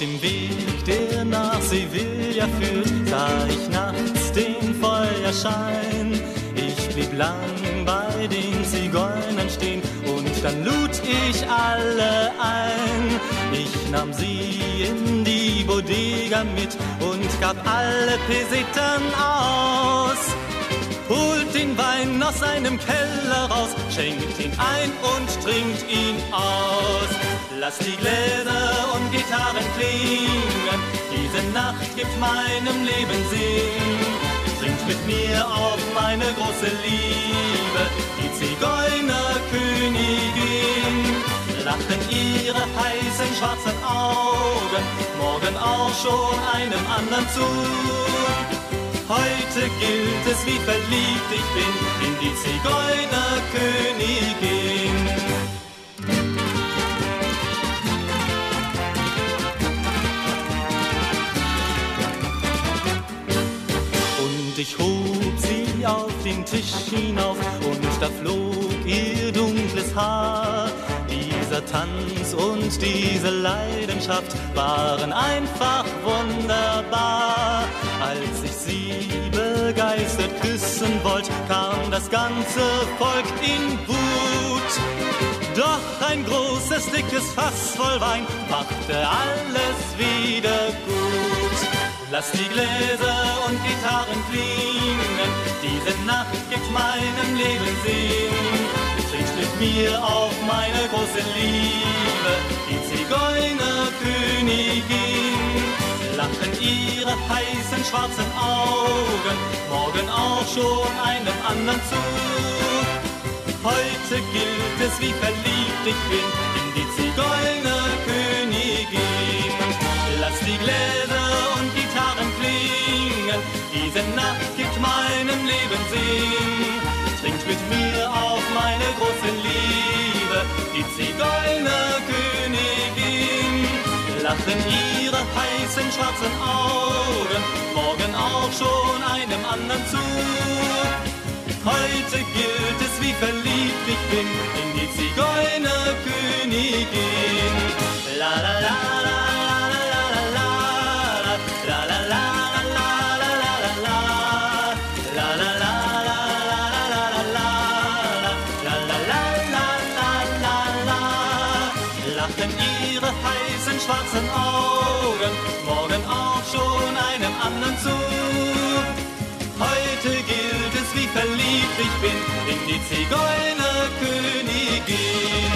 dem Weg, der nach Sevilla führt, sah ich nachts den Feuerschein. Ich blieb lang bei den Zigeunern stehen und dann lud ich alle ein. Ich nahm sie in die Bodega mit und gab alle Pesetan aus. Holt den Wein aus seinem Keller raus, schenkt ihn ein und trinkt ihn aus. Lasst die Gläser und Gitarren klingen, diese Nacht gibt meinem Leben Sinn. Trinkt mit mir auf meine große Liebe, die Zigeunerkönigin. Lachen ihre heißen schwarzen Augen, morgen auch schon einem anderen zu. Heute gilt es, wie verliebt ich bin in die Zigeunerkönigin. Ich hob sie auf den Tisch hinauf und da flog ihr dunkles Haar. Dieser Tanz und diese Leidenschaft waren einfach wunderbar. Als ich sie begeistert küssen wollte, kam das ganze Volk in Wut. Doch ein großes, dickes Fass voll Wein machte alles. Lass die Gläser und Gitarren klingen, diese Nacht gibt meinem Leben Sinn. Trinkt mit mir auf meine große Liebe, die Zigeunerkönigin. Lachen ihre heißen schwarzen Augen, morgen auch schon einem anderen zu. Heute gilt es, wie verliebt ich bin in die Zigeunerkönigin. Die Zigeunerkönigin. Lachen ihre heißen schwarzen Augen, morgen auch schon einem anderen zu. Heute gilt es, wie verliebt ich bin in die Zigeunerkönigin. schwarzen Augen, morgen auch schon einem anderen zu. Heute gilt es, wie verliebt ich bin in die Zigeunerkönigin.